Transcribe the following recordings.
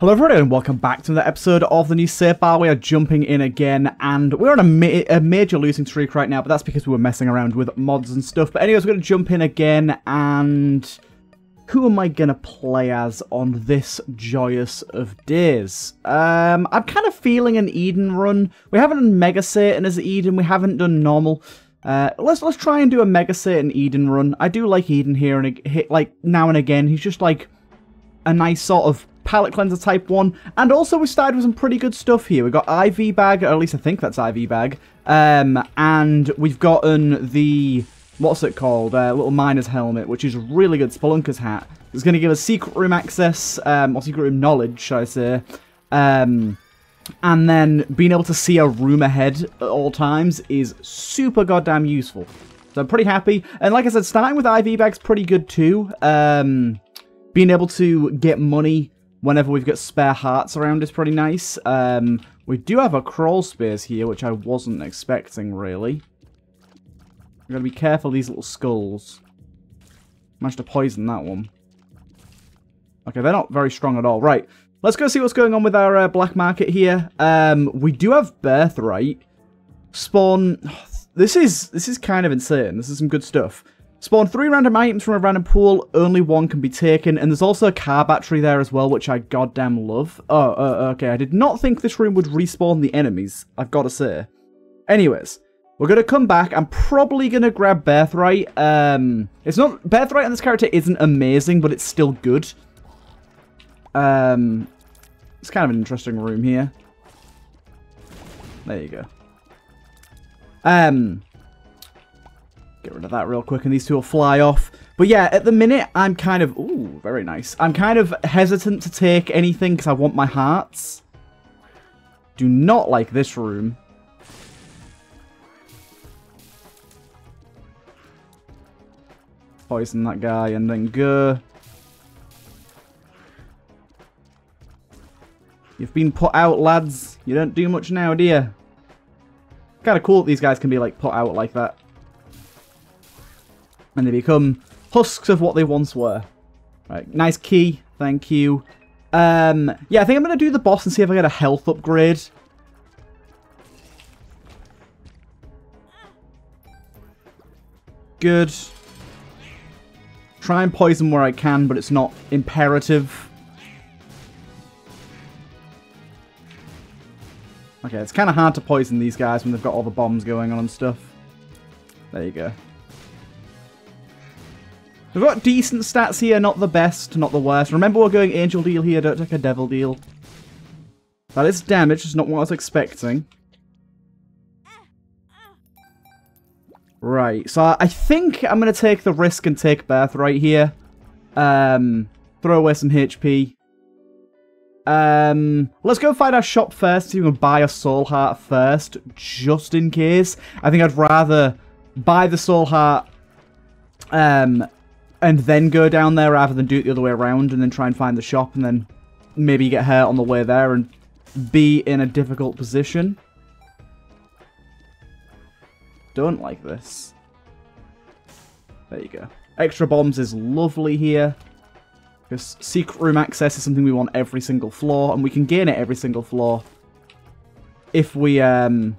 Hello everybody and welcome back to another episode of the new Save Bar. We are jumping in again and we're on a, ma a, major losing streak right now, but that's because we were messing around with mods and stuff. But anyways, we're going to jump in again and who am I going to play as on this joyous of days? Um, I'm kind of feeling an Eden run. We haven't done Mega Satan as Eden, we haven't done normal. Uh, let's let's try and do a Mega Satan Eden run. I do like Eden here and like now and again. He's just like a nice sort of palate cleanser type one. And also we started with some pretty good stuff here. We've got IV bag, or at least I think that's IV bag. Um, and we've gotten the what's it called? Uh, little miner's helmet, which is really good. Spelunker's hat. It's going to give us secret room access, um, or secret room knowledge, should I say. Um, and then being able to see a room ahead at all times is super goddamn useful. So I'm pretty happy. And like I said, starting with IV bag's pretty good too. Um, being able to get money whenever we've got spare hearts around is pretty nice. Um, we do have a crawl space here, which I wasn't expecting, really. We've got to be careful these little skulls. Managed to poison that one. Okay, they're not very strong at all. Right, let's go see what's going on with our uh, black market here. Um, we do have Birthright. Spawn... This is this is kind of insane. This is some good stuff. Spawn three random items from a random pool, only one can be taken, and there's also a car battery there as well, which I goddamn love. Oh, uh, okay, I did not think this room would respawn the enemies, I've got to say. Anyways, we're going to come back. I'm probably going to grab Birthright. Um, it's not... Birthright on this character isn't amazing, but it's still good. Um, it's kind of an interesting room here. There you go. Um, get rid of that real quick, and these two will fly off. But yeah, at the minute, I'm kind of... Ooh, very nice. I'm kind of hesitant to take anything because I want my hearts. Do not like this room. Poison that guy and then go. You've been put out, lads. You don't do much now, do you? Kind of cool that these guys can be like put out like that. And they become husks of what they once were. Right, nice key. Thank you. Um, yeah, I think I'm going to do the boss and see if I get a health upgrade. Good. Try and poison where I can, but it's not imperative. Okay, it's kind of hard to poison these guys when they've got all the bombs going on and stuff. There you go. We've got decent stats here, not the best, not the worst. Remember we're going angel deal here, don't take a devil deal. That is damage, it's not what I was expecting. Right, so I think I'm going to take the risk and take Birthright here. Um, throw away some HP. Um, let's go find our shop first, see if we can buy a soul heart first, just in case. I think I'd rather buy the soul heart um, and then go down there rather than do it the other way around and then try and find the shop and then maybe get hurt on the way there and be in a difficult position. Don't like this. There you go. Extra bombs is lovely here. Because secret room access is something we want every single floor, and we can gain it every single floor if we um,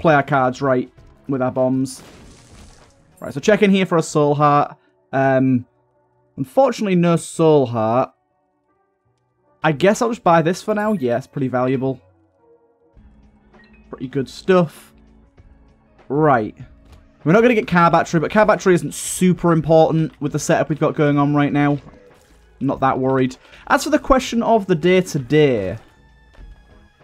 play our cards right with our bombs. Right, so check in here for a soul heart. Um, unfortunately, no soul heart. I guess I'll just buy this for now. Yeah, it's pretty valuable. Pretty good stuff. Right. We're not going to get car battery, but car battery isn't super important with the setup we've got going on right now. not that worried. As for the question of the day-to-day... -day,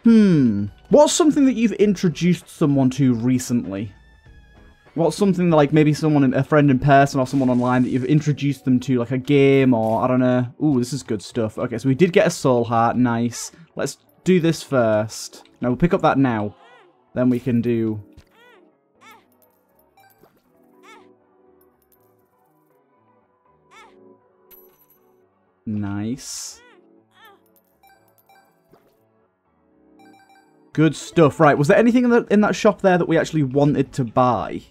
hmm. What's something that you've introduced someone to recently? What's something like, maybe someone, a friend in person or someone online that you've introduced them to, like a game or, I don't know. Ooh, this is good stuff. Okay, so we did get a soul heart. Nice. Let's do this first. No, we'll pick up that now. Then we can do Nice. Good stuff. Right, was there anything in, the, in that shop there that we actually wanted to buy?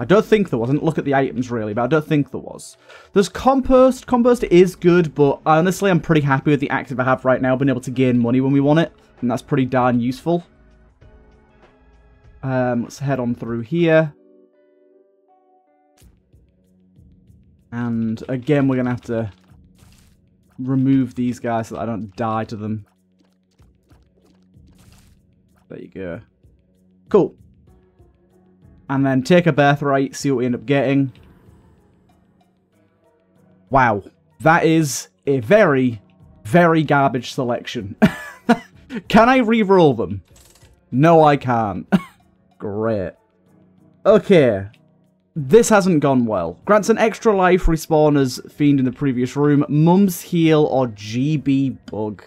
I don't think there was. I didn't look at the items really, but I don't think there was. There's compost. Compost is good, but honestly, I'm pretty happy with the active I have right now, being able to gain money when we want it, and that's pretty darn useful. Um, let's head on through here. And again, we're going to have to remove these guys so that I don't die to them. There you go. Cool. And then take a birthright, see what we end up getting. Wow. That is a very, very garbage selection. Can I re-roll them? No, I can't. Great. Okay. This hasn't gone well. Grants an extra life, respawn as Fiend in the previous room. Mum's Heal or GB Bug.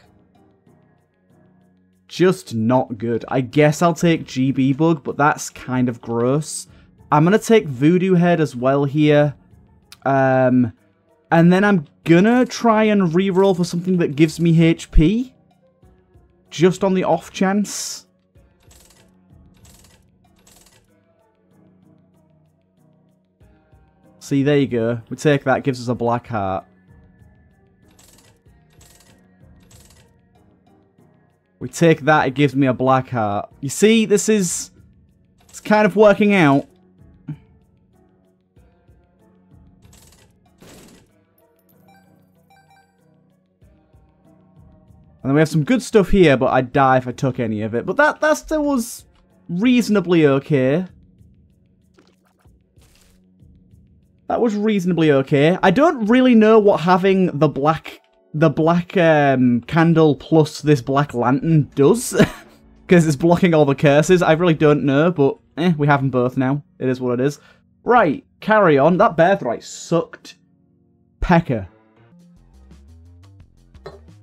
Just not good. I guess I'll take GB Bug, but that's kind of gross. I'm going to take Voodoo Head as well here. Um, and then I'm going to try and reroll for something that gives me HP. Just on the off chance. See, there you go. We take that, gives us a black heart. We take that, it gives me a black heart. You see, this is... It's kind of working out. And then we have some good stuff here, but I'd die if I took any of it. But that, that still was reasonably okay. That was reasonably okay. I don't really know what having the black the black um, candle plus this black lantern does. Because it's blocking all the curses. I really don't know, but eh, we have them both now. It is what it is. Right, carry on. That birthright sucked. Pecker.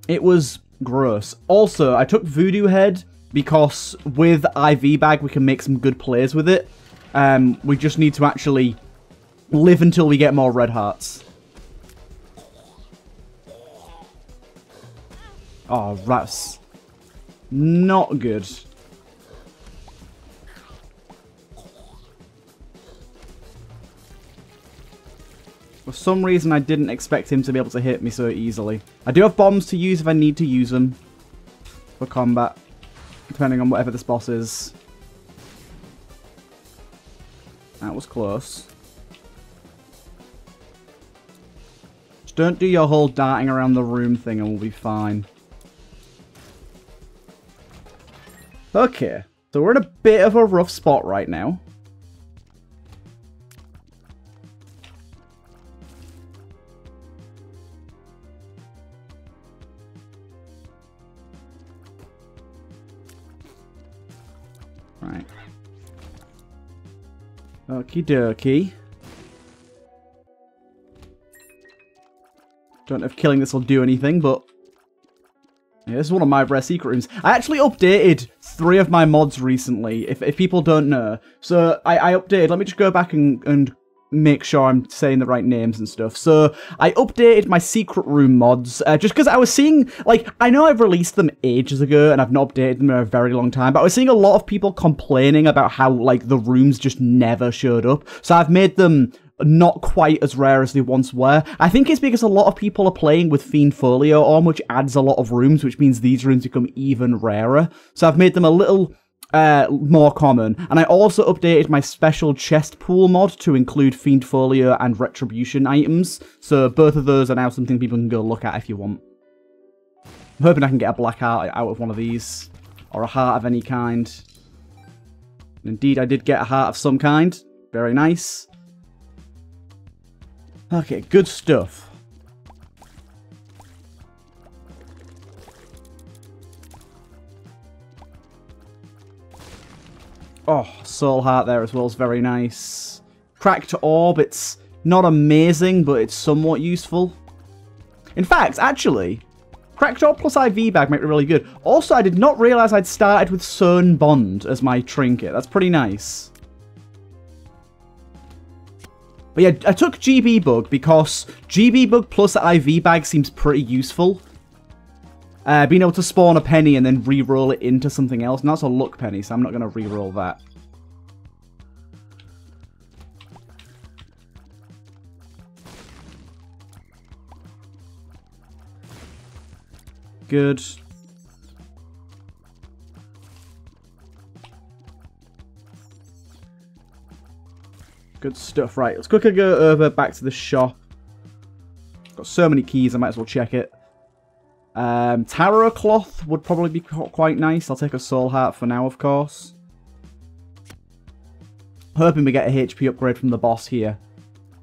It was gross. Also, I took Voodoo Head because with IV Bag we can make some good plays with it. Um, we just need to actually live until we get more red hearts. Oh, that's not good. For some reason, I didn't expect him to be able to hit me so easily. I do have bombs to use if I need to use them for combat, depending on whatever this boss is. That was close. Just don't do your whole darting around the room thing and we'll be fine. Okay, so we're in a bit of a rough spot right now. Right. Okie dokie. Don't know if killing this will do anything, but... Yeah, this is one of my rare secret rooms. I actually updated three of my mods recently, if, if people don't know. So I, I updated, let me just go back and, and make sure I'm saying the right names and stuff. So I updated my secret room mods uh, just because I was seeing, like, I know I've released them ages ago and I've not updated them in a very long time, but I was seeing a lot of people complaining about how, like, the rooms just never showed up. So I've made them not quite as rare as they once were. I think it's because a lot of people are playing with Fiend Folio on, which adds a lot of rooms, which means these rooms become even rarer. So I've made them a little uh, more common. And I also updated my special chest pool mod to include Fiend Folio and Retribution items. So both of those are now something people can go look at if you want. I'm hoping I can get a black heart out of one of these. Or a heart of any kind. Indeed, I did get a heart of some kind. Very nice. Okay, good stuff. Oh, Soul Heart there as well is very nice. Cracked Orb, it's not amazing, but it's somewhat useful. In fact, actually, Cracked Orb plus IV Bag might be really good. Also, I did not realise I'd started with Sewn Bond as my trinket. That's pretty nice. But yeah, I took GB Bug because GB Bug plus IV bag seems pretty useful. Uh, being able to spawn a penny and then re-roll it into something else. And that's a luck penny, so I'm not going to re-roll that. Good. Good stuff. Right, let's quickly go over back to the shop. Got so many keys, I might as well check it. Um, tarot cloth would probably be quite nice. I'll take a soul heart for now, of course. Hoping we get a HP upgrade from the boss here.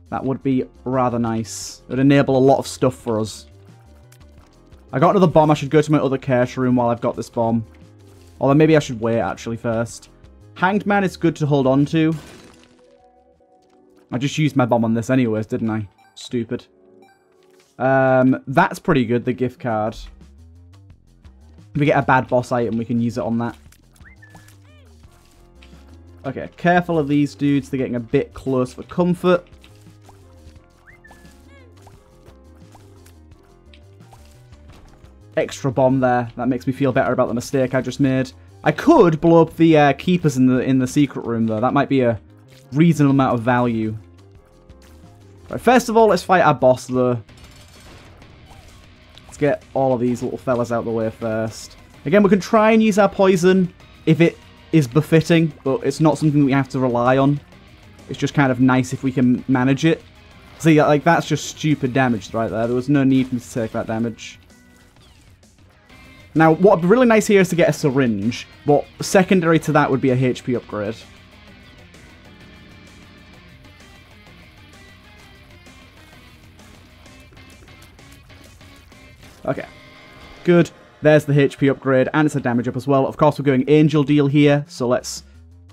That would be rather nice. It would enable a lot of stuff for us. I got another bomb. I should go to my other cache room while I've got this bomb. Although maybe I should wait, actually, first. Hanged Man is good to hold on to. I just used my bomb on this anyways, didn't I? Stupid. Um, that's pretty good, the gift card. If we get a bad boss item, we can use it on that. Okay, careful of these dudes. They're getting a bit close for comfort. Extra bomb there. That makes me feel better about the mistake I just made. I could blow up the uh, keepers in the in the secret room, though. That might be a reasonable amount of value. Right, first of all, let's fight our boss, though. Let's get all of these little fellas out the way first. Again, we can try and use our poison if it is befitting, but it's not something we have to rely on. It's just kind of nice if we can manage it. See, like, that's just stupid damage right there. There was no need for me to take that damage. Now, what would be really nice here is to get a syringe, but secondary to that would be a HP upgrade. Okay. Good. There's the HP upgrade, and it's a damage up as well. Of course, we're going Angel Deal here, so let's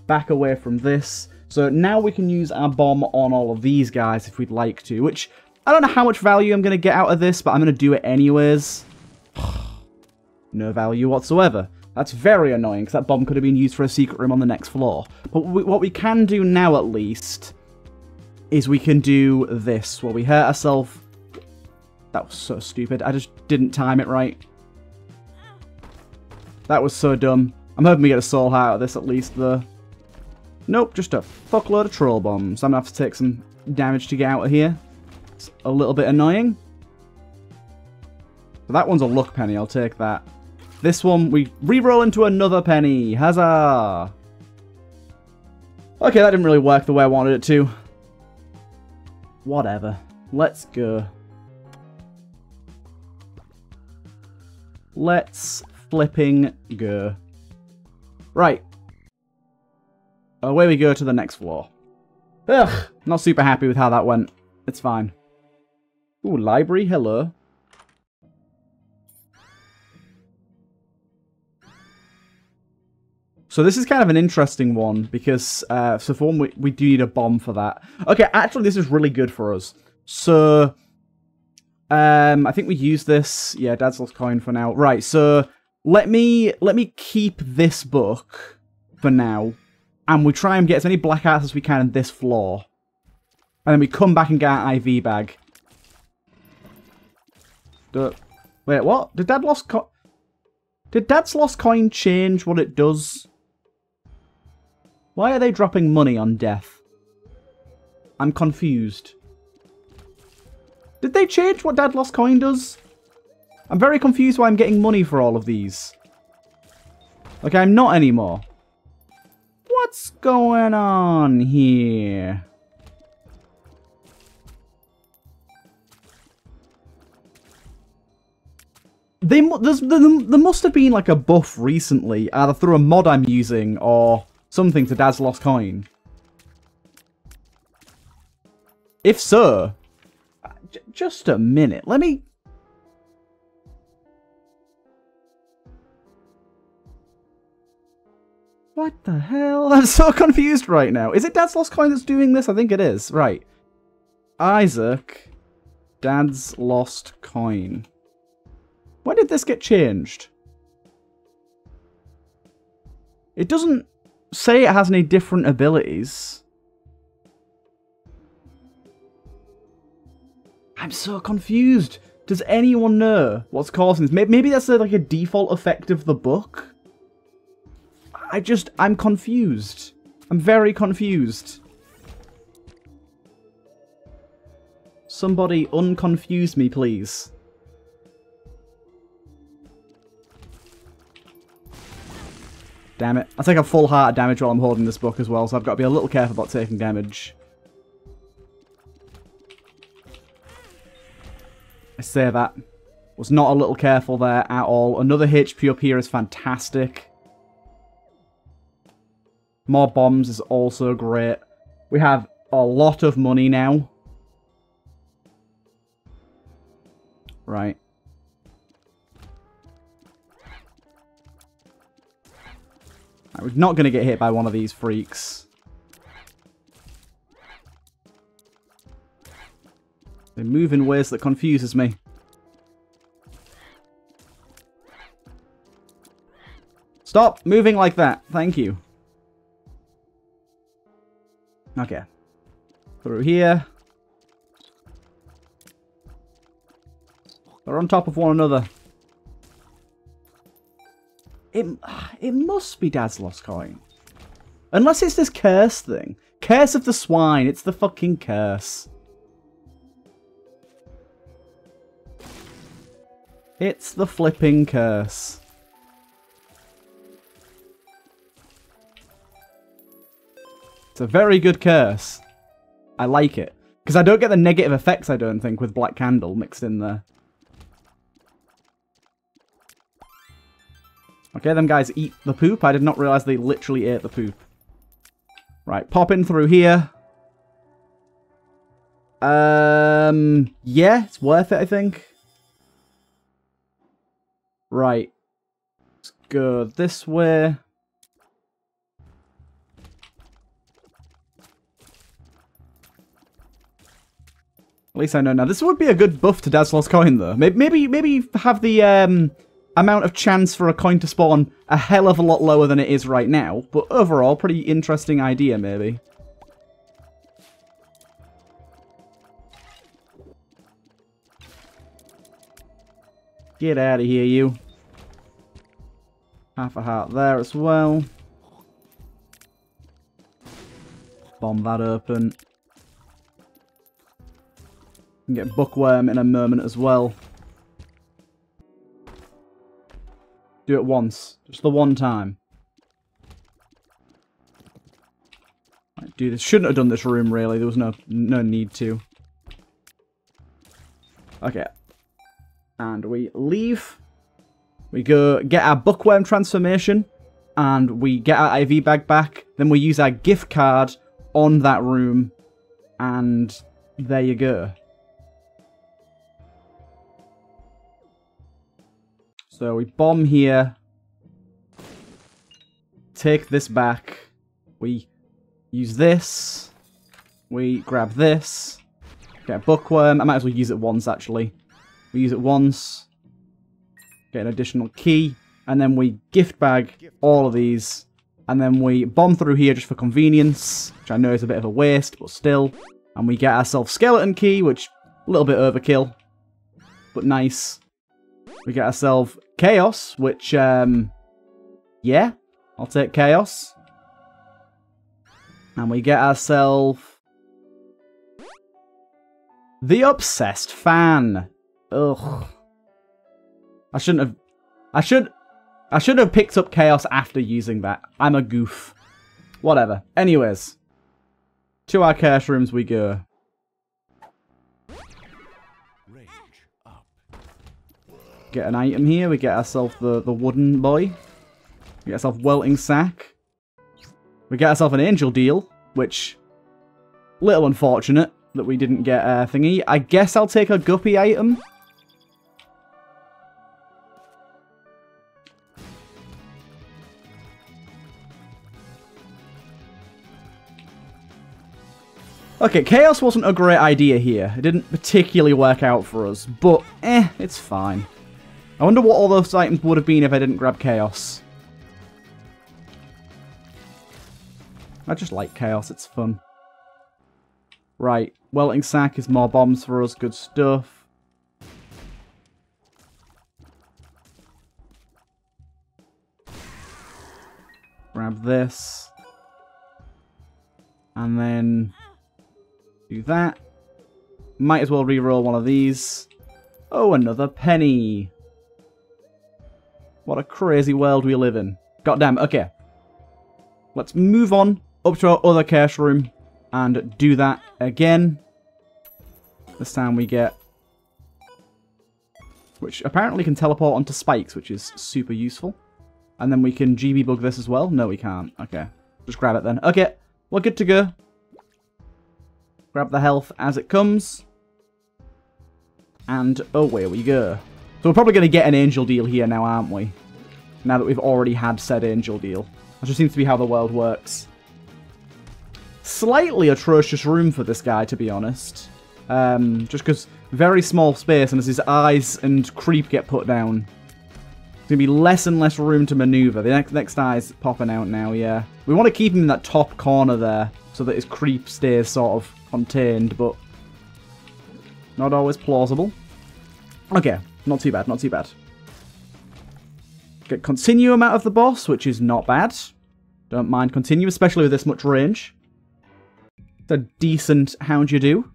back away from this. So now we can use our bomb on all of these guys if we'd like to, which I don't know how much value I'm going to get out of this, but I'm going to do it anyways. no value whatsoever. That's very annoying, because that bomb could have been used for a secret room on the next floor. But we, what we can do now, at least, is we can do this, where we hurt ourselves. That was so stupid. I just didn't time it right. That was so dumb. I'm hoping we get a soul heart out of this at least, though. Nope, just a fuckload of troll bombs. I'm gonna have to take some damage to get out of here. It's a little bit annoying. that one's a luck penny, I'll take that. This one, we re-roll into another penny. Huzzah! Okay, that didn't really work the way I wanted it to. Whatever. Let's go. Let's flipping go. Right. Away we go to the next floor. Ugh, not super happy with how that went. It's fine. Ooh, library, hello. So this is kind of an interesting one because, uh, so for one, we, we do need a bomb for that. Okay, actually this is really good for us. So, um, I think we use this. Yeah, Dad's lost coin for now. Right, so let me let me keep this book for now, and we try and get as many black arts as we can in this floor, and then we come back and get our IV bag. Wait, what? Did Dad lost co Did Dad's lost coin change what it does? Why are they dropping money on death? I'm confused. Did they change what Dad lost coin does? I'm very confused why I'm getting money for all of these. Okay, I'm not anymore. What's going on here? They, there's, there, there must have been like a buff recently, either through a mod I'm using or something to Dad's Lost Coin. If so, just a minute. Let me What the hell? I'm so confused right now. Is it Dad's Lost Coin that's doing this? I think it is. Right. Isaac. Dad's Lost Coin. When did this get changed? It doesn't say it has any different abilities. I'm so confused. Does anyone know what's causing this? Maybe that's uh, like a default effect of the book. I just, I'm confused. I'm very confused. Somebody unconfuse me, please. Damn it. I take a full heart of damage while I'm holding this book as well, so I've got to be a little careful about taking damage. I say that. Was not a little careful there at all. Another HP up here is fantastic. More bombs is also great. We have a lot of money now. Right. Right, we're not going to get hit by one of these freaks. They move in ways that confuses me. Stop moving like that. Thank you. Okay. Through here. They're on top of one another. It, it must be Dad's lost coin. Unless it's this curse thing. Curse of the swine. It's the fucking curse. It's the flipping curse. It's a very good curse. I like it. Because I don't get the negative effects, I don't think, with Black Candle mixed in there. Okay, them guys eat the poop. I did not realize they literally ate the poop. Right, pop in through here. Um, yeah, it's worth it, I think. Right. Let's go this way. At least I know now. This would be a good buff to Lost Coin, though. Maybe, maybe, maybe have the um, amount of chance for a coin to spawn a hell of a lot lower than it is right now. But overall, pretty interesting idea, maybe. Get out of here, you. Half a heart there as well. Bomb that open. Can get Bookworm in a moment as well. Do it once. Just the one time. Right, do this. Shouldn't have done this room, really. There was no, no need to. Okay. And we leave. We go get our Bookworm transformation. And we get our IV bag back. Then we use our gift card on that room. And there you go. So we bomb here. Take this back. We use this. We grab this. Get a bookworm. I might as well use it once, actually. We use it once. Get an additional key. And then we gift bag all of these. And then we bomb through here just for convenience. Which I know is a bit of a waste, but still. And we get ourselves skeleton key, which a little bit overkill. But nice. We get ourselves Chaos, which, um, yeah, I'll take Chaos. And we get ourselves the Obsessed Fan. Ugh. I shouldn't have... I should... I should have picked up Chaos after using that. I'm a goof. Whatever. Anyways. To our cash rooms we go. get an item here. We get ourselves the, the wooden boy. We get ourselves Welting Sack. We get ourselves an angel deal, which... Little unfortunate that we didn't get a thingy. I guess I'll take a guppy item. Okay, Chaos wasn't a great idea here. It didn't particularly work out for us, but eh, it's fine. I wonder what all those items would have been if I didn't grab Chaos. I just like Chaos, it's fun. Right, Welting Sack is more bombs for us, good stuff. Grab this. And then do that. Might as well re-roll one of these. Oh, another penny. What a crazy world we live in. Goddamn, okay. Let's move on up to our other cash room and do that again. This time we get... Which apparently can teleport onto spikes, which is super useful. And then we can GB bug this as well. No, we can't. Okay. Just grab it then. Okay. We're good to go. Grab the health as it comes. And away we go. So we're probably going to get an angel deal here now, aren't we? Now that we've already had said angel deal. That just seems to be how the world works. Slightly atrocious room for this guy, to be honest. Um, just because very small space, and as his eyes and creep get put down, there's going to be less and less room to maneuver. The next, next eye's popping out now, yeah. We want to keep him in that top corner there, so that his creep stays sort of contained, but not always plausible. Okay, not too bad, not too bad. Get Continuum out of the boss, which is not bad. Don't mind Continuum, especially with this much range. It's a decent hound you do.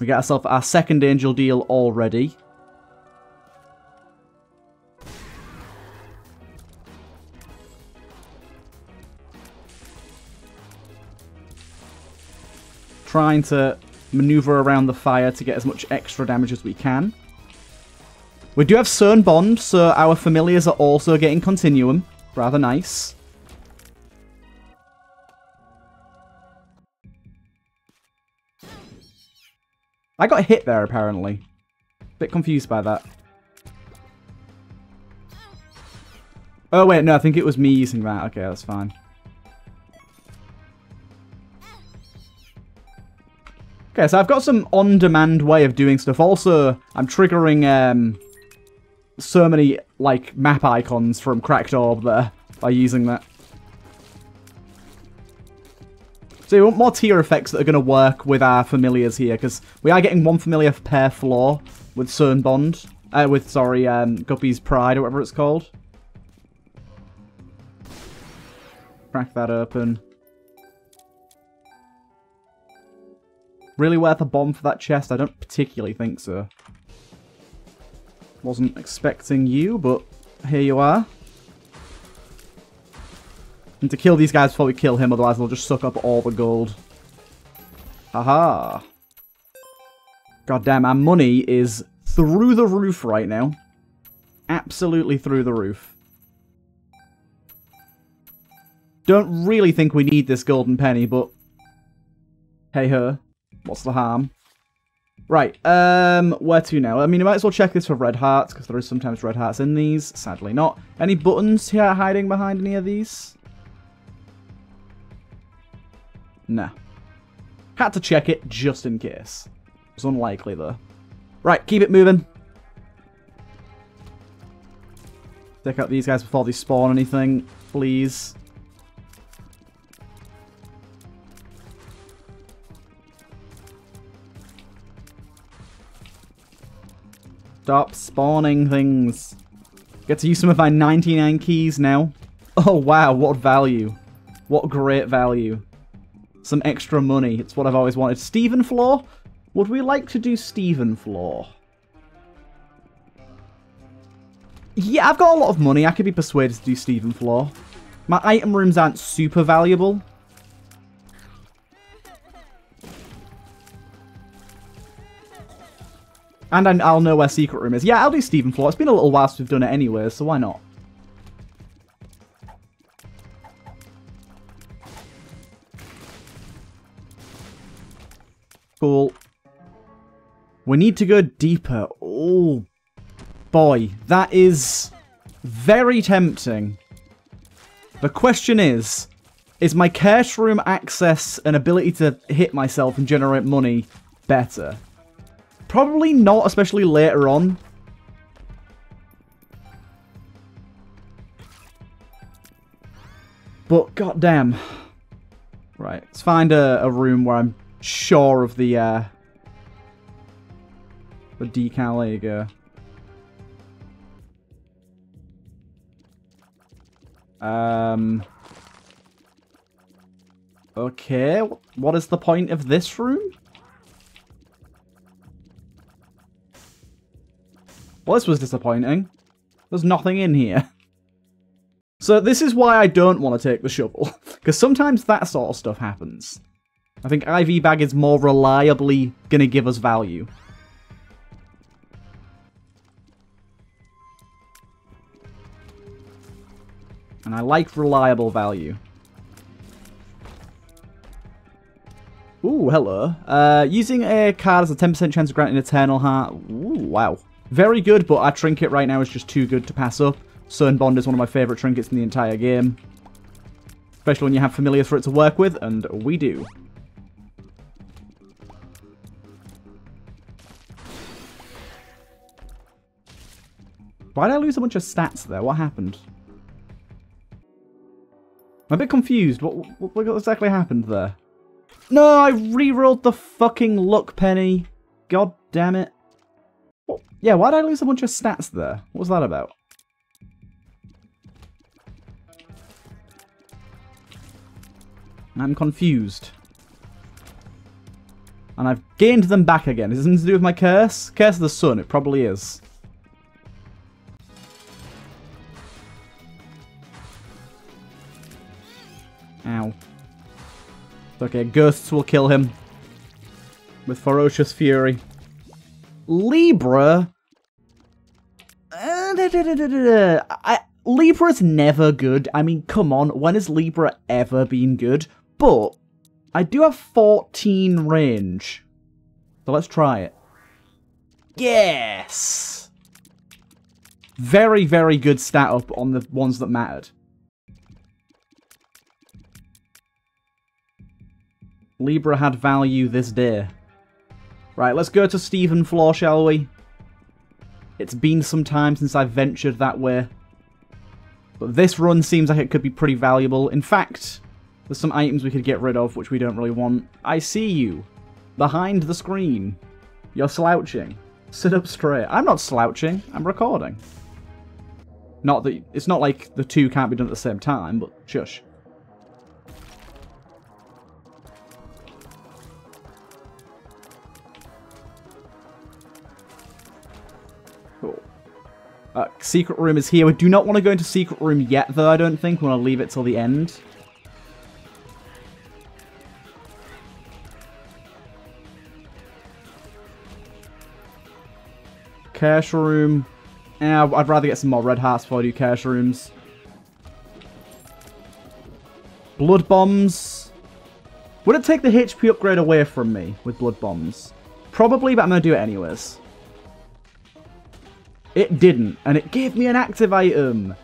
We get ourselves our second angel deal already. Trying to maneuver around the fire to get as much extra damage as we can. We do have Cern Bond, so our familiars are also getting Continuum. Rather nice. I got hit there, apparently. Bit confused by that. Oh, wait, no, I think it was me using that. Okay, that's fine. Okay, so I've got some on-demand way of doing stuff. Also, I'm triggering um, so many, like, map icons from Cracked Orb there by using that. So we want more tear effects that are going to work with our familiars here, because we are getting one familiar per floor with Cern Bond. Uh, with, sorry, um, Guppy's Pride or whatever it's called. Crack that open. Really worth a bomb for that chest? I don't particularly think so. Wasn't expecting you, but here you are. And to kill these guys before we kill him, otherwise they'll just suck up all the gold. Aha. God damn, our money is through the roof right now. Absolutely through the roof. Don't really think we need this golden penny, but... Hey her. What's the harm? Right, um, where to now? I mean, I might as well check this for red hearts, because there is sometimes red hearts in these. Sadly not. Any buttons here hiding behind any of these? Nah. Had to check it just in case. It's unlikely though. Right, keep it moving. Take out these guys before they spawn anything, please. Stop spawning things. Get to use some of my 99 keys now. Oh wow, what value. What great value some extra money. It's what I've always wanted. Steven Floor? Would we like to do Steven Floor? Yeah, I've got a lot of money. I could be persuaded to do Steven Floor. My item rooms aren't super valuable. And I'll know where Secret Room is. Yeah, I'll do Steven Floor. It's been a little while since we've done it anyway, so why not? Cool. We need to go deeper. Oh, boy. That is very tempting. The question is, is my cash room access and ability to hit myself and generate money better? Probably not, especially later on. But goddamn. Right, let's find a, a room where I'm sure of the uh, the decal. There you go. Um. Okay, what is the point of this room? Well, this was disappointing. There's nothing in here. So this is why I don't want to take the shovel. Because sometimes that sort of stuff happens. I think IV bag is more reliably going to give us value. And I like reliable value. Ooh, hello. Uh, using a card has a 10% chance of granting Eternal Heart. Ooh, wow. Very good, but our trinket right now is just too good to pass up. Sun Bond is one of my favourite trinkets in the entire game. Especially when you have familiars for it to work with, and we do. Why did I lose a bunch of stats there? What happened? I'm a bit confused. What, what, what exactly happened there? No, I re-rolled the fucking luck penny. God damn it. Yeah, why did I lose a bunch of stats there? What was that about? I'm confused. And I've gained them back again. Is this something to do with my curse? Curse of the Sun, it probably is. Ow. Okay, ghosts will kill him. With ferocious fury. Libra? Uh, I, Libra's never good. I mean, come on, when has Libra ever been good? But, I do have 14 range. So let's try it. Yes! Very, very good stat up on the ones that mattered. Libra had value this day. Right, let's go to Stephen Floor, shall we? It's been some time since I've ventured that way. But this run seems like it could be pretty valuable. In fact, there's some items we could get rid of, which we don't really want. I see you. Behind the screen. You're slouching. Sit up straight. I'm not slouching. I'm recording. Not that... It's not like the two can't be done at the same time, but shush. Uh, secret room is here. We do not want to go into secret room yet, though, I don't think. We want to leave it till the end. Cash room. Yeah, I'd rather get some more red hearts before I do cash rooms. Blood bombs. Would it take the HP upgrade away from me with blood bombs? Probably, but I'm going to do it anyways. It didn't, and it gave me an active item.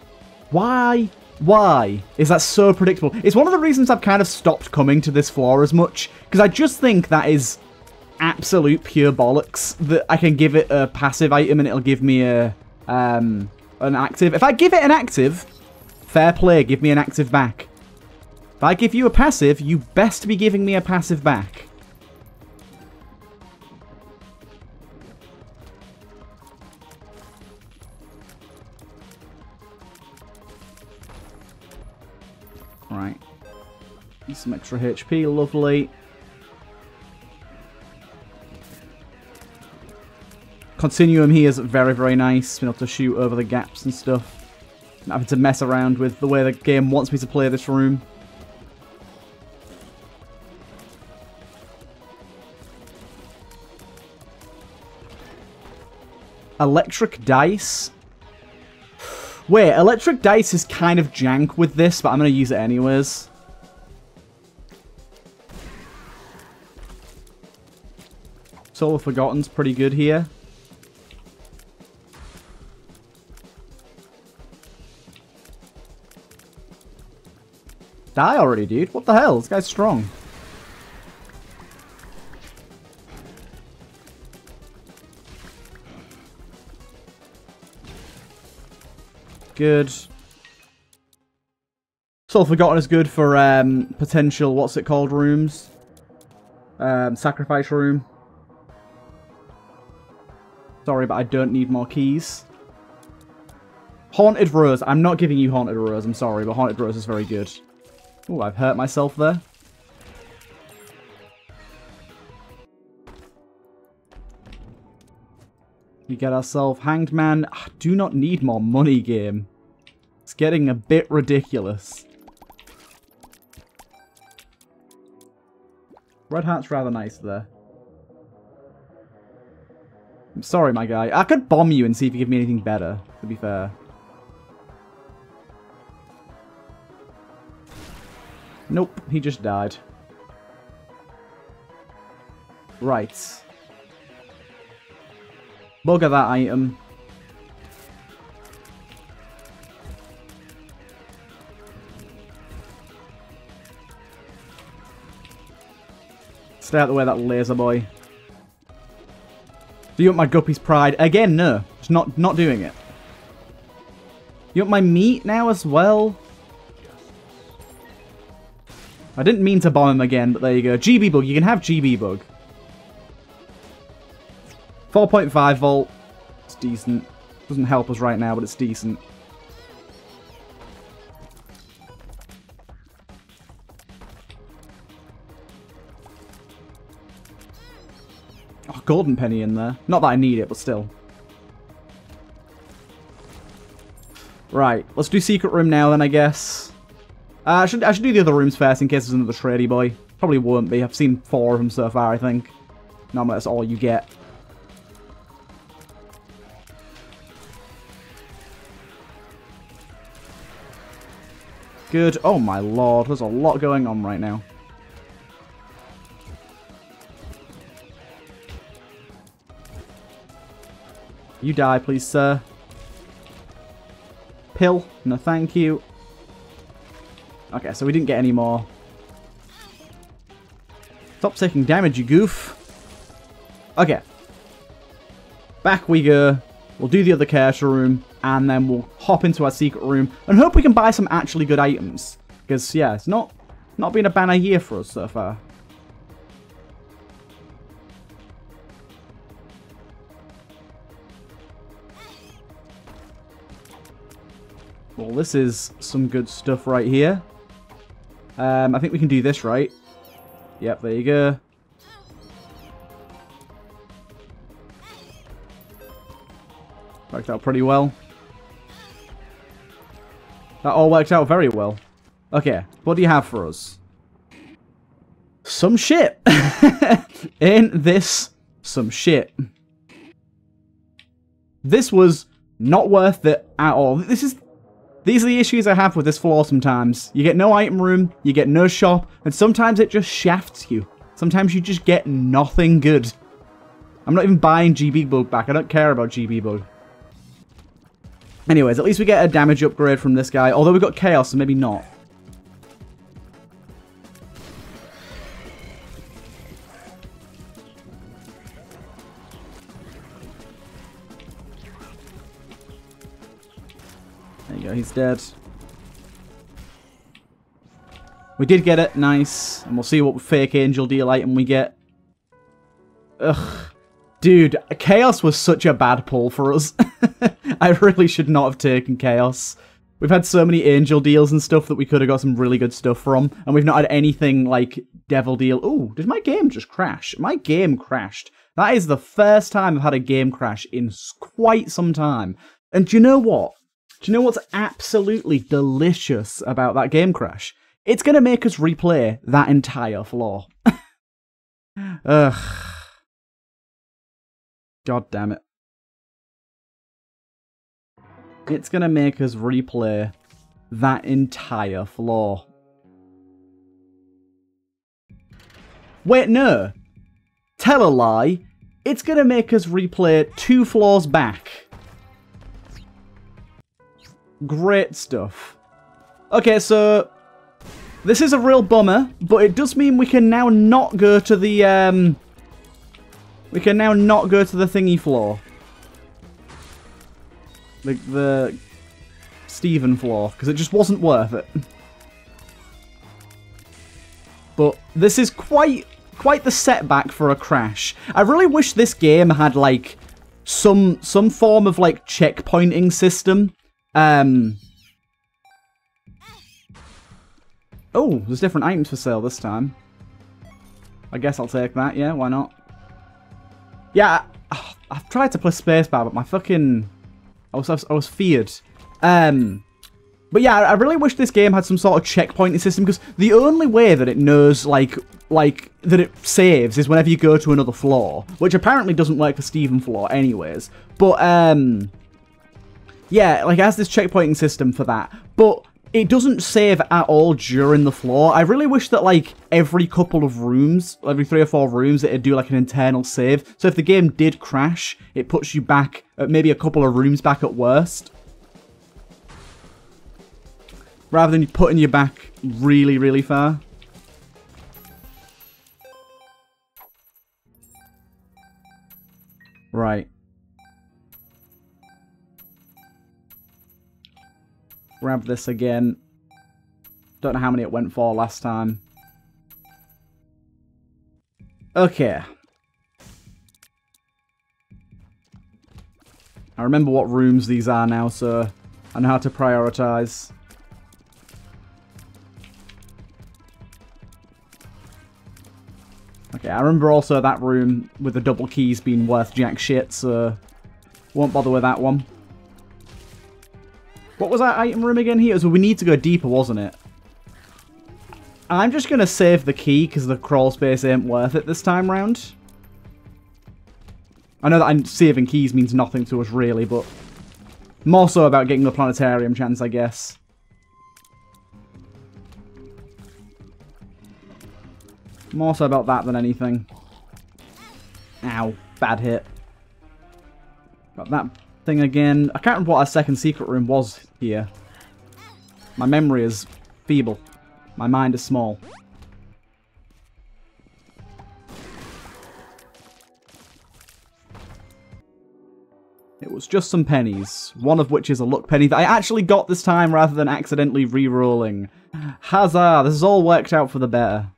Why? Why? Is that so predictable? It's one of the reasons I've kind of stopped coming to this floor as much, because I just think that is absolute pure bollocks, that I can give it a passive item and it'll give me a um, an active. If I give it an active, fair play, give me an active back. If I give you a passive, you best be giving me a passive back. Right. Some extra HP, lovely. Continuum here is very, very nice. Being able to shoot over the gaps and stuff. Not having to mess around with the way the game wants me to play this room. Electric dice. Wait, electric dice is kind of jank with this, but I'm going to use it anyways. Soul of Forgotten's pretty good here. Die already, dude. What the hell? This guy's strong. Good. Soul Forgotten is good for um, potential, what's it called, rooms? Um, sacrifice room. Sorry, but I don't need more keys. Haunted Rose. I'm not giving you Haunted Rose, I'm sorry, but Haunted Rose is very good. Oh, I've hurt myself there. We get ourselves Hanged Man. I do not need more money, game. It's getting a bit ridiculous. Red Hat's rather nice there. I'm sorry, my guy. I could bomb you and see if you give me anything better, to be fair. Nope, he just died. Right. Bugger that item. Stay out the way that laser boy. Do you want my Guppy's Pride? Again, no. Not, not doing it. You want my meat now as well? I didn't mean to bomb him again, but there you go. GB Bug. You can have GB Bug. 4.5 volt. It's decent. Doesn't help us right now, but it's decent. Oh, golden penny in there. Not that I need it, but still. Right, let's do secret room now then, I guess. Uh, I should I should do the other rooms first in case there's another Trady boy. Probably won't be. I've seen four of them so far, I think. Normally that's all you get. Good. Oh my lord, there's a lot going on right now. You die, please, sir. Pill. No, thank you. Okay, so we didn't get any more. Stop taking damage, you goof. Okay. Back we go. We'll do the other cache room, and then we'll hop into our secret room, and hope we can buy some actually good items. Because, yeah, it's not, not been a banner year for us so far. Well, this is some good stuff right here. Um, I think we can do this, right? Yep, there you go. Worked out pretty well. That all worked out very well. Okay, what do you have for us? Some shit. In this, some shit. This was not worth it at all. This is these are the issues I have with this floor sometimes. You get no item room, you get no shop, and sometimes it just shafts you. Sometimes you just get nothing good. I'm not even buying GB Bug back. I don't care about GB Bug. Anyways, at least we get a damage upgrade from this guy. Although we got Chaos, so maybe not. There you go, he's dead. We did get it, nice. And we'll see what fake angel deal item we get. Ugh. Dude, Chaos was such a bad pull for us. I really should not have taken Chaos. We've had so many angel deals and stuff that we could have got some really good stuff from. And we've not had anything like devil deal. Oh, did my game just crash? My game crashed. That is the first time I've had a game crash in quite some time. And do you know what? Do you know what's absolutely delicious about that game crash? It's going to make us replay that entire floor. Ugh. God damn it. It's going to make us replay that entire floor. Wait, no. Tell a lie. It's going to make us replay two floors back. Great stuff. Okay, so this is a real bummer, but it does mean we can now not go to the, um... We can now not go to the thingy floor. Like the Steven floor, because it just wasn't worth it. But this is quite quite the setback for a crash. I really wish this game had like some some form of like checkpointing system um. Oh, there's different items for sale this time. I guess I'll take that, yeah, why not? Yeah, I've tried to play spacebar, but my fucking... I was, I was feared. Um, but yeah, I really wish this game had some sort of checkpointing system, because the only way that it knows, like, like, that it saves is whenever you go to another floor, which apparently doesn't work for Stephen Floor anyways. But, um, yeah, like, it has this checkpointing system for that. But it doesn't save at all during the floor. I really wish that, like, every couple of rooms, every three or four rooms, it'd do, like, an internal save. So if the game did crash, it puts you back, at maybe a couple of rooms back at worst. Rather than you putting you back really, really far. Right. Grab this again. Don't know how many it went for last time. Okay. I remember what rooms these are now, so I know how to prioritize. Okay, I remember also that room with the double keys being worth jack shit, so won't bother with that one. What was that item room again here? So we need to go deeper, wasn't it? I'm just going to save the key because the crawl space ain't worth it this time round. I know that I'm saving keys means nothing to us really, but more so about getting the planetarium chance, I guess. More so about that than anything. Ow, bad hit. Got that thing again. I can't remember what our second secret room was here. My memory is feeble. My mind is small. It was just some pennies, one of which is a luck penny that I actually got this time rather than accidentally re-rolling. Huzzah, this has all worked out for the better.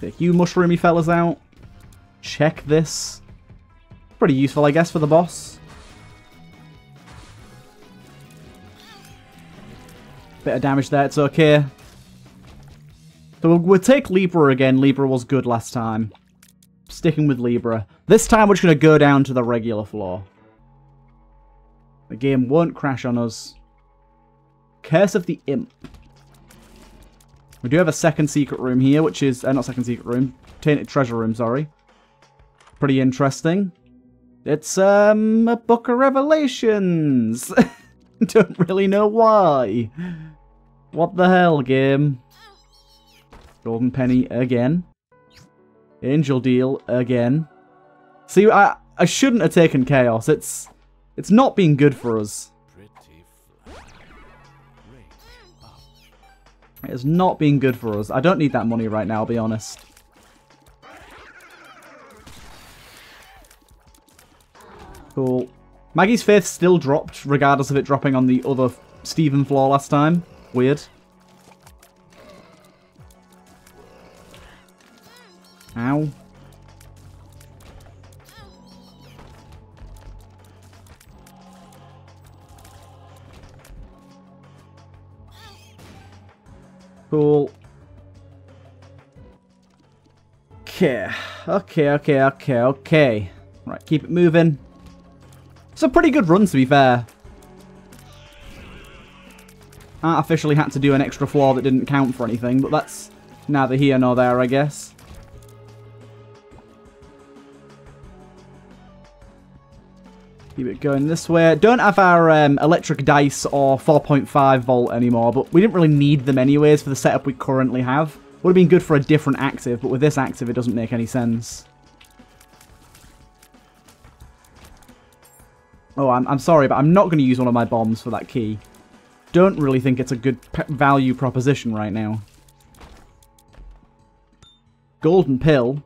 Take you mushroomy fellas out. Check this. Pretty useful, I guess, for the boss. Bit of damage there, it's okay. So we'll, we'll take Libra again. Libra was good last time. Sticking with Libra. This time we're just going to go down to the regular floor. The game won't crash on us. Curse of the Imp. We do have a second secret room here, which is... Uh, not second secret room. Tainted treasure room, sorry. Pretty interesting. It's, um, a book of revelations. Don't really know why. What the hell, game? Golden penny again. Angel deal again. See, I, I shouldn't have taken chaos. It's, it's not been good for us. It has not been good for us. I don't need that money right now, I'll be honest. Cool. Maggie's Faith still dropped, regardless of it dropping on the other Stephen floor last time. Weird. Ow. Cool. Okay. Okay, okay, okay, okay. Right, keep it moving. It's a pretty good run, to be fair. I officially had to do an extra floor that didn't count for anything, but that's neither here nor there, I guess. Keep it going this way. Don't have our um, electric dice or 4.5 volt anymore, but we didn't really need them anyways for the setup we currently have. Would have been good for a different active, but with this active it doesn't make any sense. Oh, I'm, I'm sorry, but I'm not going to use one of my bombs for that key. Don't really think it's a good value proposition right now. Golden pill.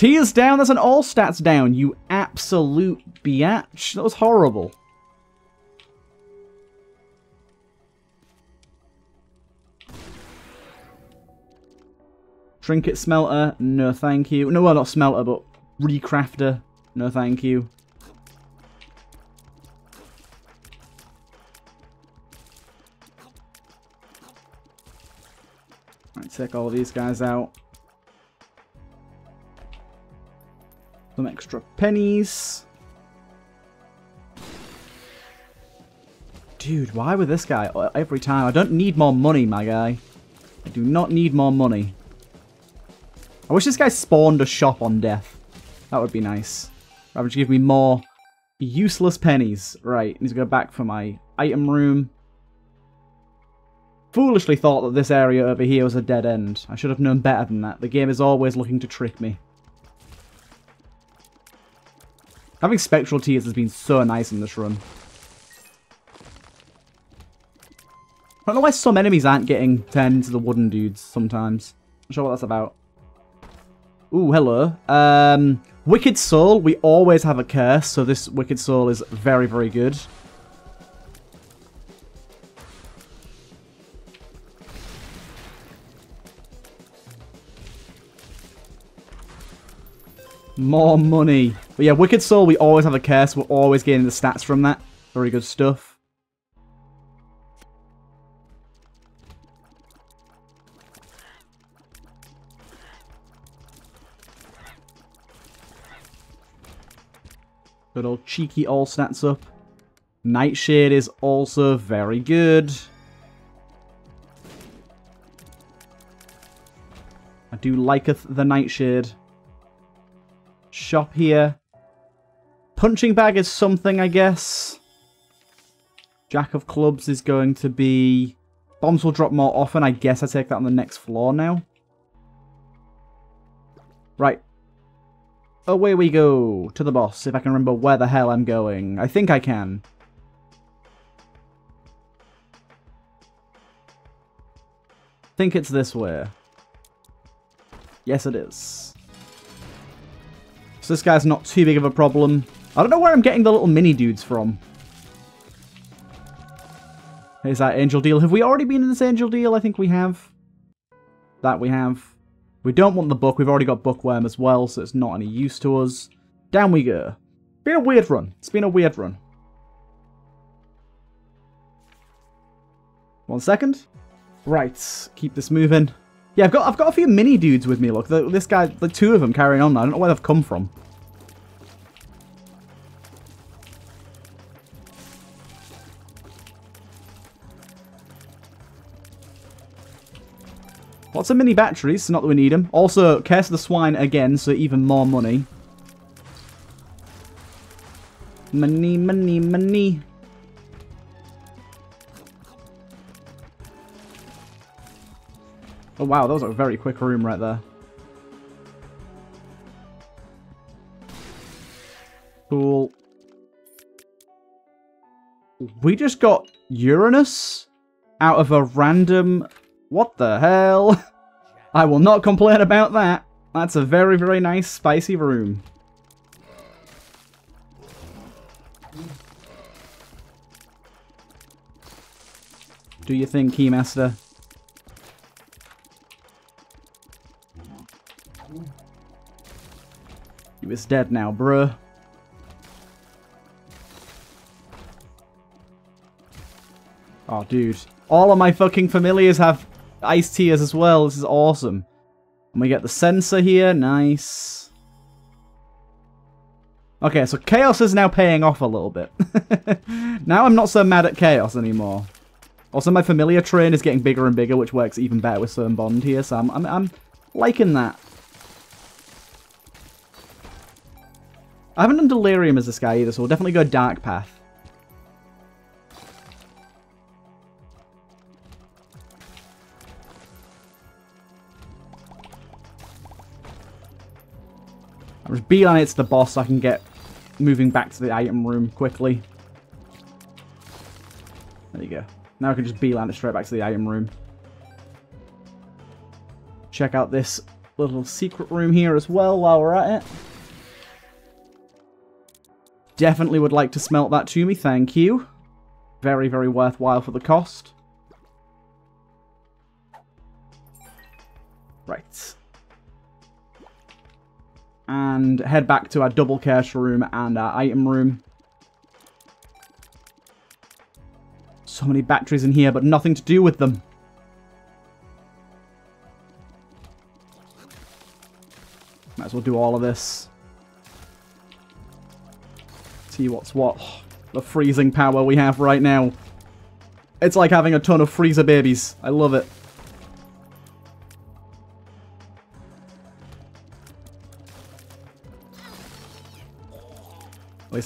Tears down? That's an all stats down, you absolute biatch. That was horrible. Trinket smelter? No thank you. No, well not smelter, but recrafter. No thank you. Right, take all these guys out. Some extra pennies. Dude, why with this guy uh, every time? I don't need more money, my guy. I do not need more money. I wish this guy spawned a shop on death. That would be nice. Rather just give me more useless pennies. Right, need to go back for my item room. Foolishly thought that this area over here was a dead end. I should have known better than that. The game is always looking to trick me. Having spectral tears has been so nice in this run. I don't know why some enemies aren't getting turned into the wooden dudes sometimes. Not sure what that's about. Ooh, hello. Um, Wicked Soul, we always have a curse, so this Wicked Soul is very, very good. More money. But yeah, Wicked Soul, we always have a curse. We're always getting the stats from that. Very good stuff. Good old cheeky all stats up. Nightshade is also very good. I do liketh the Nightshade shop here. Punching bag is something, I guess. Jack of clubs is going to be... Bombs will drop more often. I guess I take that on the next floor now. Right. Away we go to the boss, if I can remember where the hell I'm going. I think I can. think it's this way. Yes, it is. So this guy's not too big of a problem. I don't know where I'm getting the little mini dudes from. Here's that angel deal. Have we already been in this angel deal? I think we have. That we have. We don't want the book. We've already got bookworm as well, so it's not any use to us. Down we go. Been a weird run. It's been a weird run. One second. Right, keep this moving. Yeah, I've got I've got a few mini dudes with me. Look, the, this guy, the two of them carrying on. I don't know where they've come from. Lots of mini batteries, so not that we need them. Also, Curse the Swine again, so even more money. Money, money, money. Oh wow, that was a very quick room right there. Cool. We just got Uranus out of a random... What the hell? I will not complain about that. That's a very, very nice, spicy room. Do you think, Keymaster? He was dead now, bruh. Oh, dude. All of my fucking familiars have ice tears as well. This is awesome. And we get the censer here. Nice. Okay, so Chaos is now paying off a little bit. now I'm not so mad at Chaos anymore. Also, my familiar train is getting bigger and bigger, which works even better with Stone Bond here, so I'm, I'm, I'm liking that. I haven't done Delirium as this guy either, so we'll definitely go Dark Path. I'll just beeline it to the boss so I can get moving back to the item room quickly. There you go. Now I can just beeline it straight back to the item room. Check out this little secret room here as well while we're at it. Definitely would like to smelt that to me, thank you. Very, very worthwhile for the cost. Right and head back to our double cache room and our item room. So many batteries in here, but nothing to do with them. Might as well do all of this. See what's what. Oh, the freezing power we have right now. It's like having a ton of freezer babies. I love it.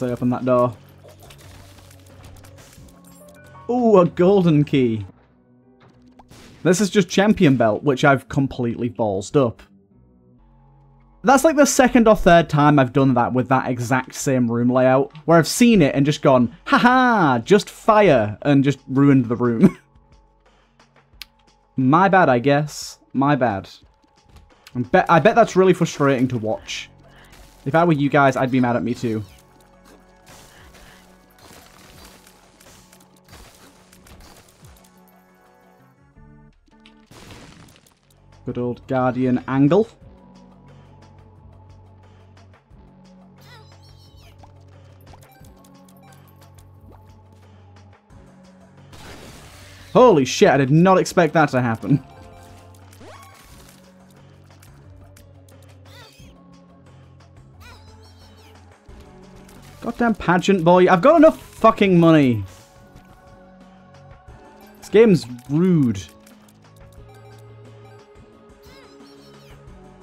I open that door. Ooh, a golden key. This is just champion belt, which I've completely ballsed up. That's like the second or third time I've done that with that exact same room layout, where I've seen it and just gone, haha, just fire, and just ruined the room. My bad, I guess. My bad. I bet, I bet that's really frustrating to watch. If I were you guys, I'd be mad at me too. Good old Guardian angel. Holy shit, I did not expect that to happen. Goddamn pageant boy. I've got enough fucking money. This game's rude.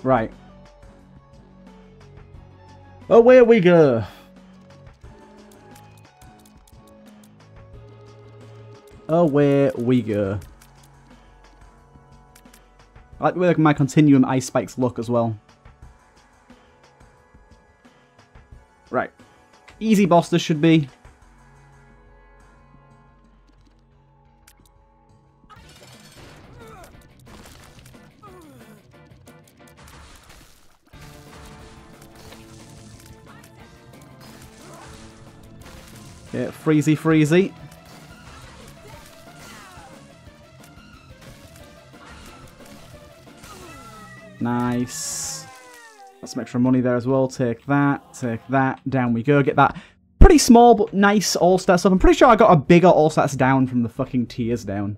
Right. Oh, Away we go. Oh, Away we go. I like way my continuum ice spikes look as well. Right. Easy boss this should be. Freezy freezy. Nice. Got some extra money there as well. Take that, take that. Down we go. Get that pretty small but nice all-stats up. I'm pretty sure I got a bigger all-stats down from the fucking tears down.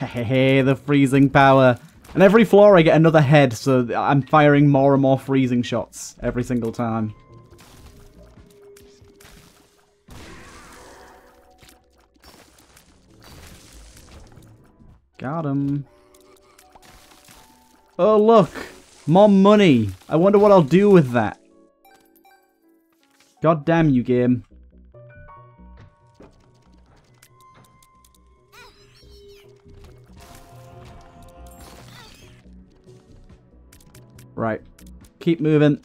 Hey, the freezing power. And every floor I get another head, so I'm firing more and more freezing shots every single time. Got him. Oh, look. More money. I wonder what I'll do with that. God damn you, game. Right. Keep moving.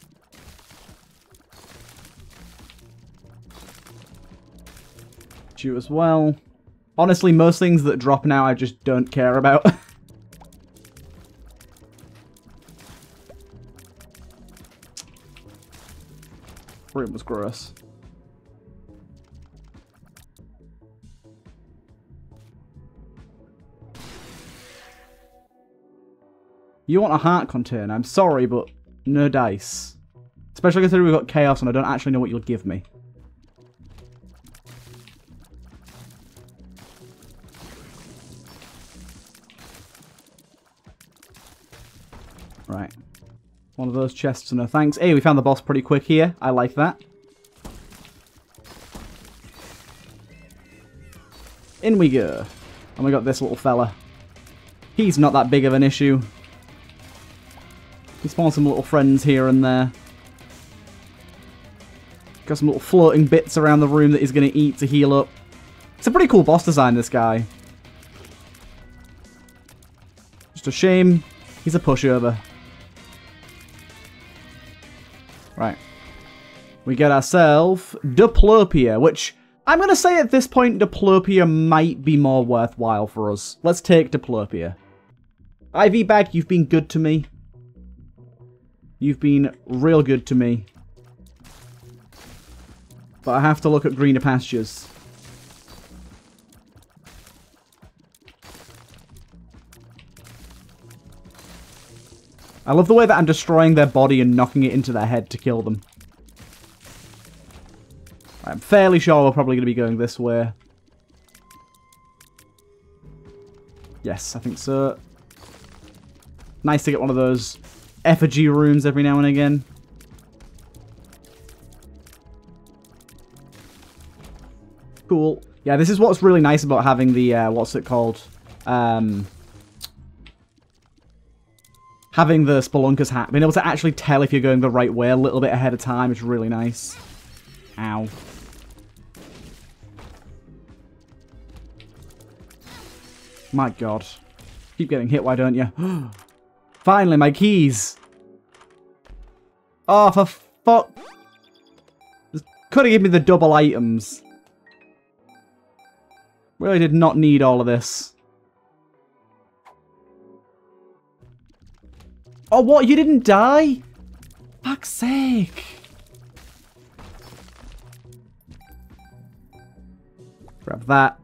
You as well. Honestly, most things that drop now I just don't care about. Room was gross. You want a heart container? I'm sorry, but no dice. Especially considering we've got chaos and I don't actually know what you'll give me. Right. One of those chests, and no thanks. Hey, we found the boss pretty quick here. I like that. In we go. And we got this little fella. He's not that big of an issue. He spawns some little friends here and there. Got some little floating bits around the room that he's going to eat to heal up. It's a pretty cool boss design, this guy. Just a shame he's a pushover. Right. We get ourselves Diplopia, which I'm going to say at this point Diplopia might be more worthwhile for us. Let's take Diplopia. IV Bag, you've been good to me. You've been real good to me. But I have to look at greener pastures. I love the way that I'm destroying their body and knocking it into their head to kill them. I'm fairly sure we're probably going to be going this way. Yes, I think so. Nice to get one of those effigy rooms every now and again. Cool. Yeah, this is what's really nice about having the, uh, what's it called? Um, having the Spelunker's hat. Being able to actually tell if you're going the right way a little bit ahead of time is really nice. Ow. My god. Keep getting hit, why don't you? Finally, my keys! Oh, for fuck... Could have given me the double items. Really did not need all of this. Oh, what? You didn't die? Fuck's sake. Grab that.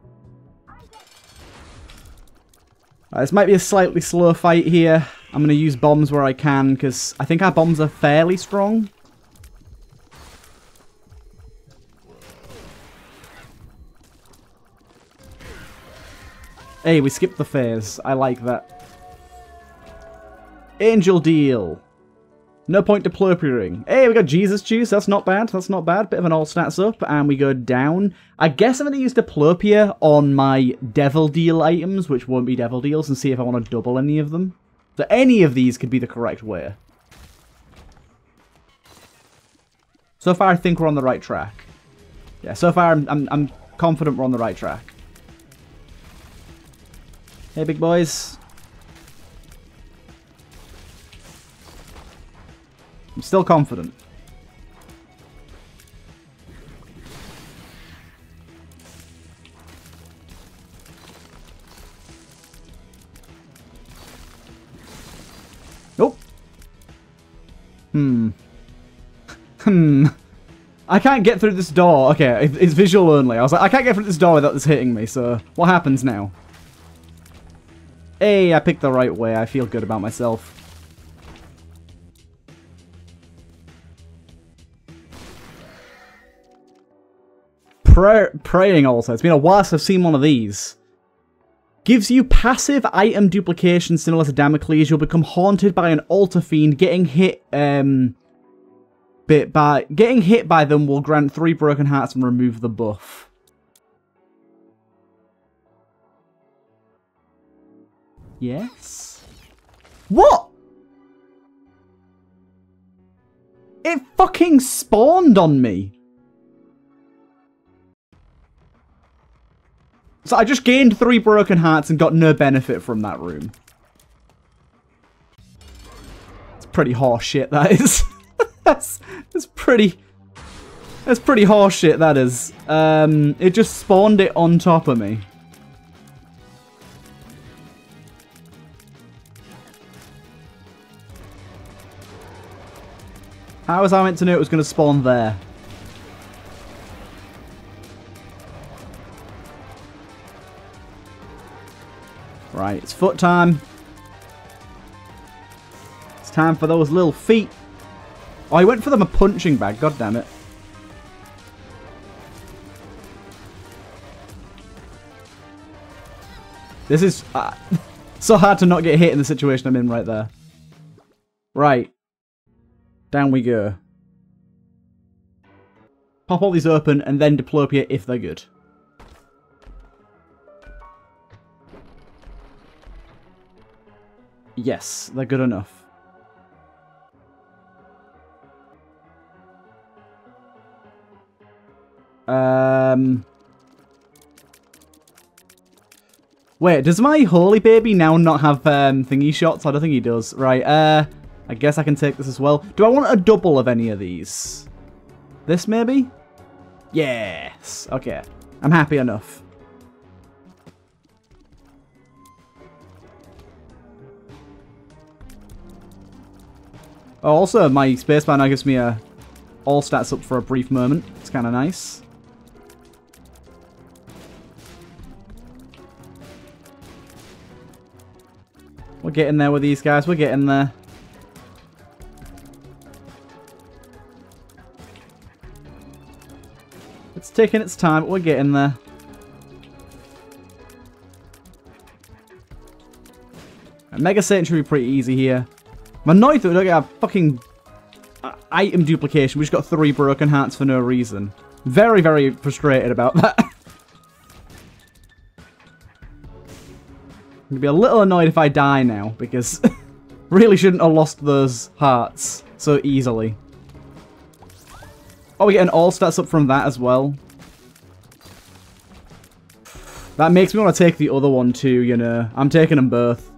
Right, this might be a slightly slow fight here. I'm going to use bombs where I can, because I think our bombs are fairly strong. Hey, we skipped the phase. I like that. Angel deal. No point deploying. Hey, we got Jesus Juice. That's not bad. That's not bad. Bit of an all stats up. And we go down. I guess I'm going to use Diplopia on my Devil Deal items, which won't be Devil Deals, and see if I want to double any of them. So any of these could be the correct way. So far, I think we're on the right track. Yeah, so far, I'm, I'm, I'm confident we're on the right track. Hey, big boys. I'm still confident. Hmm. Hmm. I can't get through this door. Okay, it's visual only. I was like, I can't get through this door without this hitting me, so what happens now? Hey, I picked the right way. I feel good about myself. Pray praying also. It's been a while since I've seen one of these. Gives you passive item duplication similar to Damocles. You'll become haunted by an altar fiend. Getting hit um bit by getting hit by them will grant three broken hearts and remove the buff. Yes. What? It fucking spawned on me. So I just gained three broken hearts and got no benefit from that room. It's pretty horse shit, that is. that's, that's pretty... That's pretty horse shit, that is. Um, it just spawned it on top of me. How was I meant to know it was going to spawn there? Right, it's foot time. It's time for those little feet. Oh, I went for them a punching bag. God damn it. This is uh, so hard to not get hit in the situation I'm in right there. Right. Down we go. Pop all these open and then Diplopia if they're good. Yes, they're good enough. Um... Wait, does my holy baby now not have um, thingy shots? I don't think he does. Right, uh, I guess I can take this as well. Do I want a double of any of these? This maybe? Yes. Okay. I'm happy enough. Oh, also, my spacebar now gives me a all stats up for a brief moment. It's kind of nice. We're getting there with these guys. We're getting there. It's taking its time, but we're getting there. Mega Satan should be pretty easy here. Annoyed that we don't get a fucking uh, item duplication. We just got three broken hearts for no reason. Very, very frustrated about that. I'm gonna be a little annoyed if I die now, because really shouldn't have lost those hearts so easily. Oh, we get an all stats up from that as well. That makes me want to take the other one too, you know. I'm taking them both.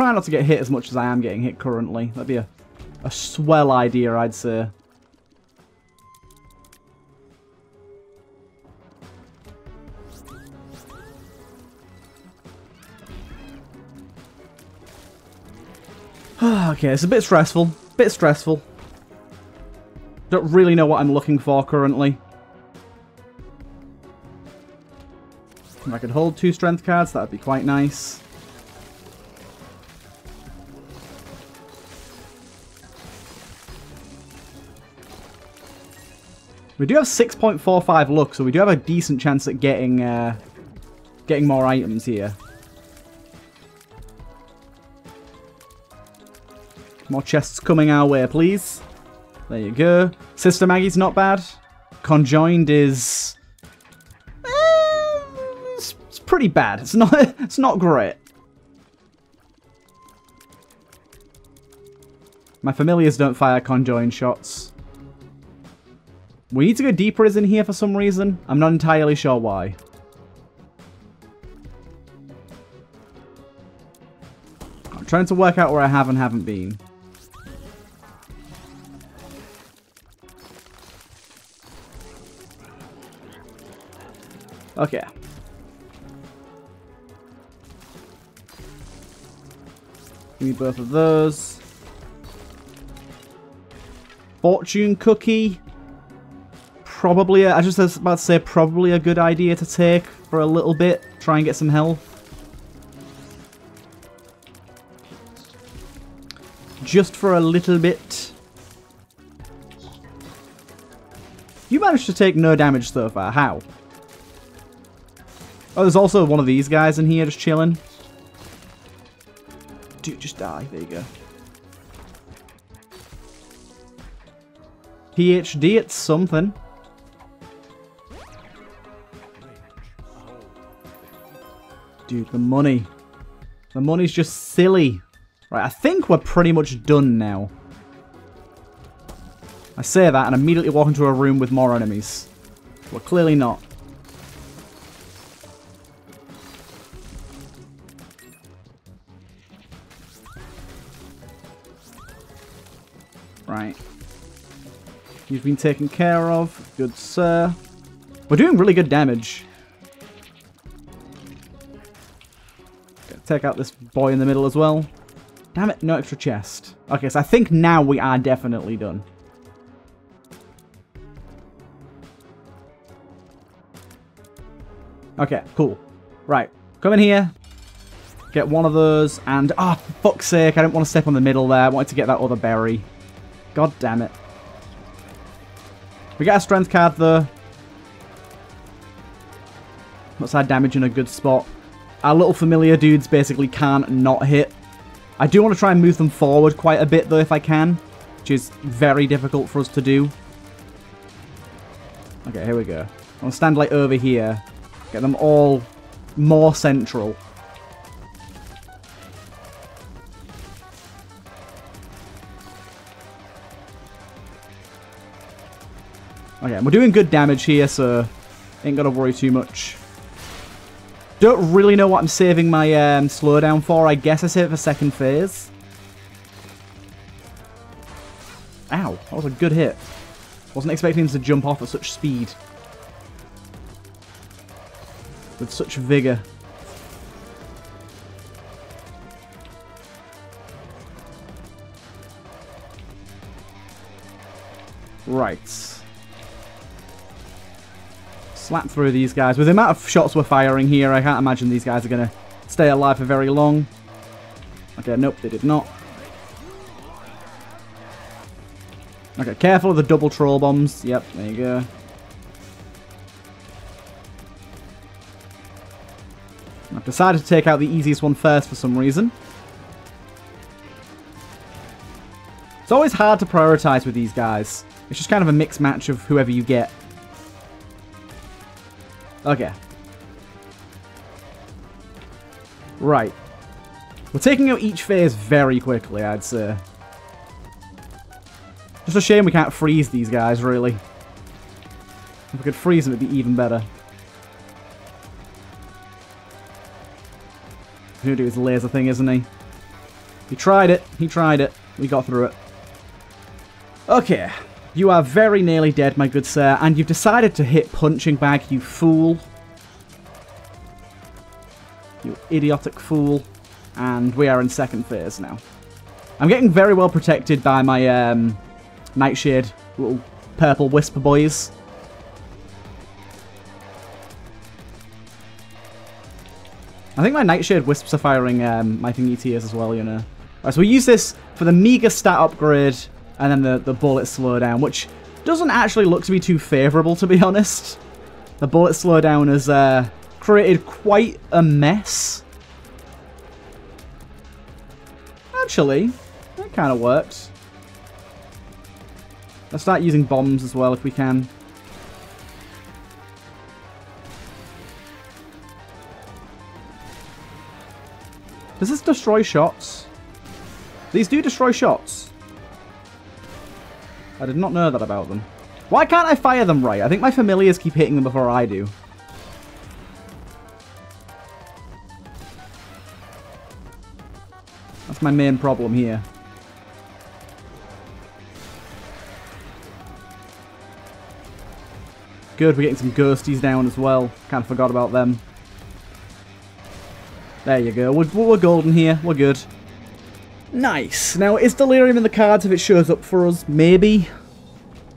Try not to get hit as much as I am getting hit currently. That'd be a, a swell idea, I'd say. okay, it's a bit stressful. Bit stressful. Don't really know what I'm looking for currently. If I could hold two strength cards, that would be quite nice. We do have 6.45 luck, so we do have a decent chance at getting uh, getting more items here. More chests coming our way, please. There you go. Sister Maggie's not bad. Conjoined is... Eh, it's, it's pretty bad. It's not, it's not great. My familiars don't fire conjoined shots. We need to go deeper is in here for some reason. I'm not entirely sure why. I'm trying to work out where I have and haven't been. Okay. Give me both of those. Fortune cookie probably, a, I just was about to say, probably a good idea to take for a little bit. Try and get some health. Just for a little bit. You managed to take no damage so far. How? Oh, there's also one of these guys in here just chilling. Dude, just die. There you go. PhD, it's something. Dude, the money. The money's just silly. Right, I think we're pretty much done now. I say that and immediately walk into a room with more enemies. We're clearly not. Right. You've been taken care of. Good, sir. We're doing really good damage. Take out this boy in the middle as well. Damn it, no extra chest. Okay, so I think now we are definitely done. Okay, cool. Right, come in here. Get one of those, and... Ah, oh, fuck's sake, I didn't want to step on the middle there. I wanted to get that other berry. God damn it. We got a strength card, though. Let's add damage in a good spot. Our little familiar dudes basically can't not hit. I do want to try and move them forward quite a bit, though, if I can. Which is very difficult for us to do. Okay, here we go. I'll stand, like, over here. Get them all more central. Okay, we're doing good damage here, so ain't got to worry too much. Don't really know what I'm saving my um, slowdown for. I guess I save it for second phase. Ow, that was a good hit. Wasn't expecting him to jump off at such speed. With such vigor. Right slap through these guys. With the amount of shots we're firing here, I can't imagine these guys are going to stay alive for very long. Okay, nope, they did not. Okay, careful of the double troll bombs. Yep, there you go. I've decided to take out the easiest one first for some reason. It's always hard to prioritize with these guys. It's just kind of a mixed match of whoever you get. Okay. Right. We're taking out each phase very quickly, I'd say. Just a shame we can't freeze these guys, really. If we could freeze them, it'd be even better. He's gonna do his laser thing, isn't he? He tried it. He tried it. We got through it. Okay. You are very nearly dead, my good sir, and you've decided to hit punching bag, you fool. You idiotic fool. And we are in second phase now. I'm getting very well protected by my um, Nightshade little purple whisper boys. I think my Nightshade Wisps are firing um, my thingy tears as well, you know. Right, so we use this for the Mega stat upgrade and then the, the bullet slowdown, which doesn't actually look to be too favourable, to be honest. The bullet slowdown has uh, created quite a mess. Actually, that kind of works. Let's start using bombs as well if we can. Does this destroy shots? These do destroy shots. I did not know that about them. Why can't I fire them right? I think my familiars keep hitting them before I do. That's my main problem here. Good, we're getting some ghosties down as well. Kind of forgot about them. There you go. We're, we're golden here. We're good. Nice. Now, is Delirium in the cards if it shows up for us? Maybe.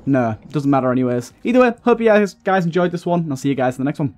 No, doesn't matter anyways. Either way, hope you guys, enjoyed this one, and I'll see you guys in the next one.